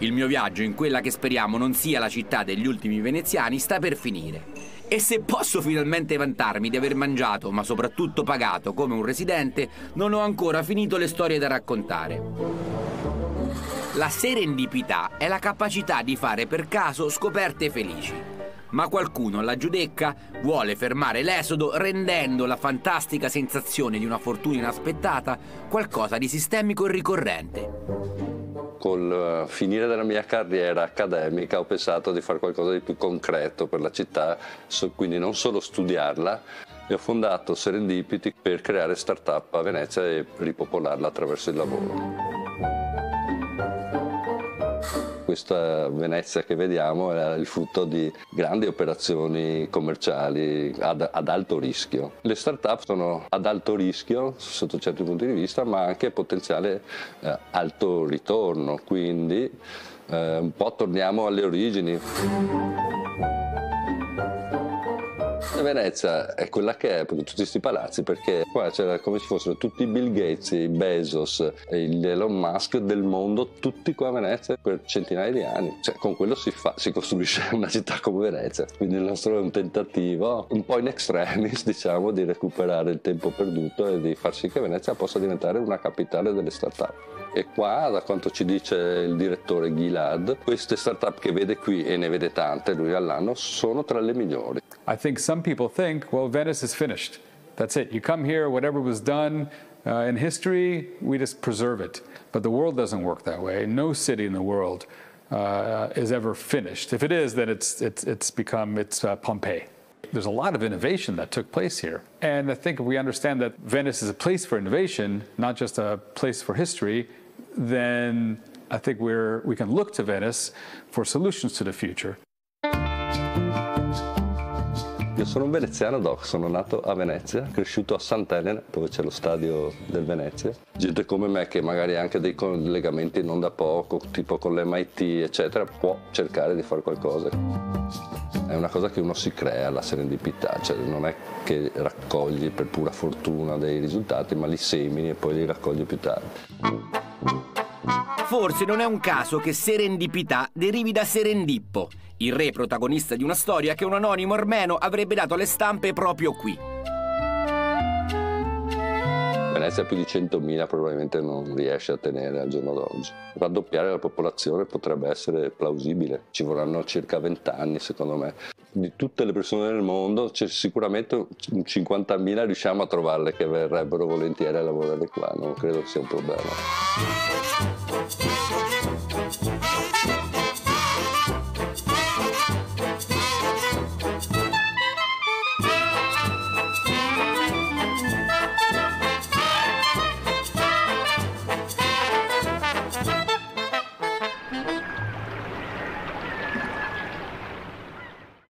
Il mio viaggio in quella che speriamo non sia la città degli ultimi veneziani sta per finire. E se posso finalmente vantarmi di aver mangiato, ma soprattutto pagato come un residente, non ho ancora finito le storie da raccontare. La serendipità è la capacità di fare per caso scoperte felici. Ma qualcuno alla giudecca vuole fermare l'esodo rendendo la fantastica sensazione di una fortuna inaspettata qualcosa di sistemico e ricorrente col eh, finire della mia carriera accademica ho pensato di fare qualcosa di più concreto per la città, quindi non solo studiarla, e ho fondato Serendipity per creare start-up a Venezia e ripopolarla attraverso il lavoro questa Venezia che vediamo è il frutto di grandi operazioni commerciali ad, ad alto rischio. Le start-up sono ad alto rischio sotto certi punti di vista, ma anche potenziale eh, alto ritorno, quindi eh, un po' torniamo alle origini. Venezia è quella che è, tutti questi palazzi, perché qua c'era come se fossero tutti i Bill Gates, i Bezos, e Elon Musk del mondo, tutti qua a Venezia per centinaia di anni. Cioè, con quello si, fa, si costruisce una città come Venezia. Quindi il nostro è un tentativo, un po' in extremis, diciamo, di recuperare il tempo perduto e di far sì che Venezia possa diventare una capitale delle start-up. E qua, da quanto ci dice il direttore Gilad, queste start-up che vede qui e ne vede tante lui all'anno sono tra le migliori. I think some people think, well, Venice is finished. That's it. You come here, whatever was done uh, in history, we just preserve it. But the world doesn't work that way. No city in the world uh, is ever finished. If it is, then it's, it's, it's become, it's uh, Pompeii. There's a lot of innovation that took place here. And I think if we understand that Venice is a place for innovation, not just a place for history, then I think we're, we can look to Venice for solutions to the future. Io sono un veneziano doc, sono nato a Venezia, cresciuto a Sant'Elena, dove c'è lo stadio del Venezia. Gente come me che magari ha anche dei collegamenti non da poco, tipo con l'MIT, eccetera, può cercare di fare qualcosa. È una cosa che uno si crea, la serendipità, cioè non è che raccogli per pura fortuna dei risultati, ma li semini e poi li raccogli più tardi. Forse non è un caso che serendipità derivi da Serendippo, il re protagonista di una storia che un anonimo armeno avrebbe dato alle stampe proprio qui. Venezia più di 100.000 probabilmente non riesce a tenere al giorno d'oggi. Raddoppiare la popolazione potrebbe essere plausibile, ci vorranno circa 20 anni secondo me di tutte le persone del mondo, c'è sicuramente 50.000 riusciamo a trovarle che verrebbero volentieri a lavorare qua, non credo sia un problema.